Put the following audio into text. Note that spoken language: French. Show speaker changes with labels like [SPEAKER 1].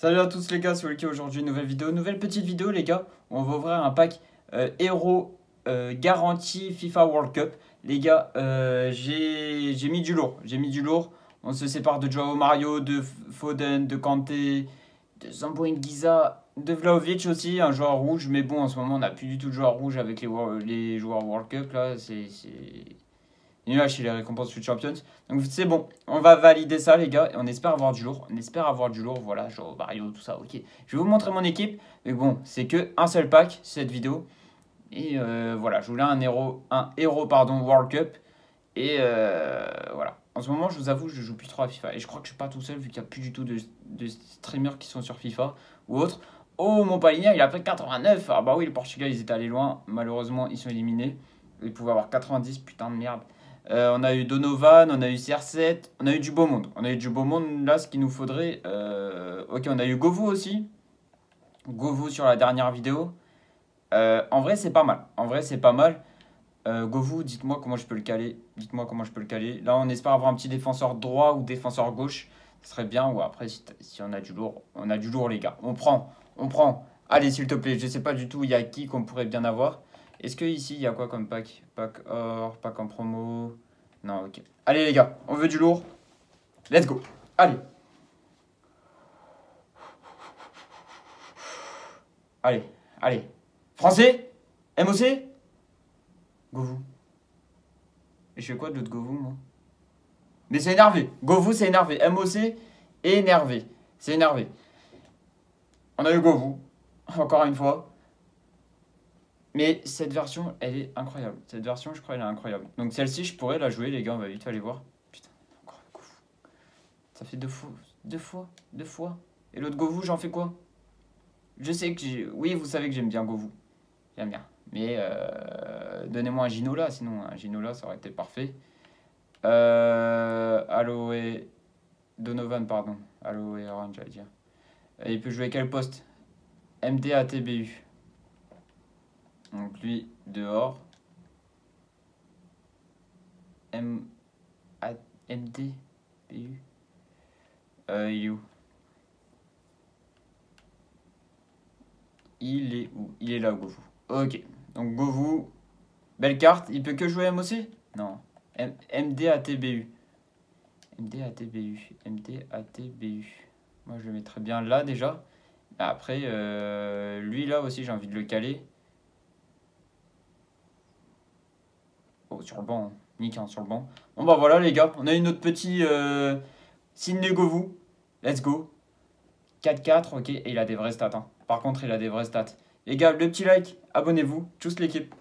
[SPEAKER 1] Salut à tous les gars, c'est Walkie aujourd'hui, nouvelle vidéo, nouvelle petite vidéo les gars. On va ouvrir un pack euh, héros euh, garantie FIFA World Cup. Les gars, euh, j'ai mis du lourd, j'ai mis du lourd. On se sépare de Joao Mario, de Foden, de Kanté, de Zambo Giza, de Vlaovic aussi, un joueur rouge. Mais bon, en ce moment, on n'a plus du tout de joueurs rouges avec les, les joueurs World Cup là. C'est nul chez les récompenses Foot Champions. Donc c'est bon, on va valider ça les gars. Et on espère avoir du lourd. On espère avoir du lourd. Voilà, genre Mario, tout ça, ok. Je vais vous montrer mon équipe. Mais bon, c'est que un seul pack, cette vidéo. Et euh, voilà, je voulais un héros, un héros pardon, World Cup. Et euh, voilà. En ce moment, je vous avoue, je joue plus trop à FIFA. Et je crois que je suis pas tout seul vu qu'il n'y a plus du tout de, streamers qui sont sur FIFA ou autre. Oh, mon Paligna, il a fait 89. Ah bah oui, le Portugal, ils étaient allés loin. Malheureusement, ils sont éliminés. Ils pouvaient avoir 90, putain de merde. Euh, on a eu Donovan, on a eu CR7, on a eu du beau monde. On a eu du beau monde. Là, ce qu'il nous faudrait. Euh, ok, on a eu Govou aussi. Govou sur la dernière vidéo. Euh, en vrai, c'est pas mal. En vrai, c'est pas mal. Govou, dites-moi comment je peux le caler. Dites-moi comment je peux le caler. Là, on espère avoir un petit défenseur droit ou défenseur gauche. Ce serait bien. Ou après, si, si, on a du lourd, on a du lourd, les gars. On prend. On prend. Allez, s'il te plaît. Je sais pas du tout, il y a qui qu'on pourrait bien avoir. Est-ce que ici il y a quoi comme pack? Pack or, pack en promo? Non, ok. Allez les gars, on veut du lourd. Let's go. Allez. Allez, allez. Français? MOC Govou. Et je fais quoi de l'autre Govou, moi? Mais c'est énervé. Govou, c'est énervé. MOC, énervé. C'est énervé. On a eu Govou. Encore une fois. Mais cette version, elle est incroyable. Cette version, je crois, elle est incroyable. Donc celle-ci, je pourrais la jouer, les gars. On va vite aller voir. Putain, encore un Govou. Ça fait deux fois. Deux fois. Deux fois. Et l'autre Govou, j'en fais quoi? Je sais que j'ai... Oui, vous savez que j'aime bien Govou. J'aime bien. Mais euh, donnez-moi un Ginola, sinon un Ginola, ça aurait été parfait. Euh, Aloe... Donovan, pardon. Aloe Orange, j'allais dire. il peut jouer quel poste? MDATBU. Donc lui, dehors. M, A, D P, U. Euh, il est où? Il est où? Il est là, Govou. Ok. Donc Govou, belle carte. Il peut que jouer MOC Non. M, MDATBU. MDATBU. MDATBU. Moi, je le mettrais bien là déjà. Après, euh, lui là aussi, j'ai envie de le caler. Oh, sur le banc. Nickel, sur le banc. Bon, bah voilà, les gars. On a eu notre petit euh, Sidney Govou. Let's go. 4-4, ok. Et il a des vrais stats. Hein. Par contre, il a des vrais stats. Les gars, le petit like, abonnez-vous. Tous l'équipe.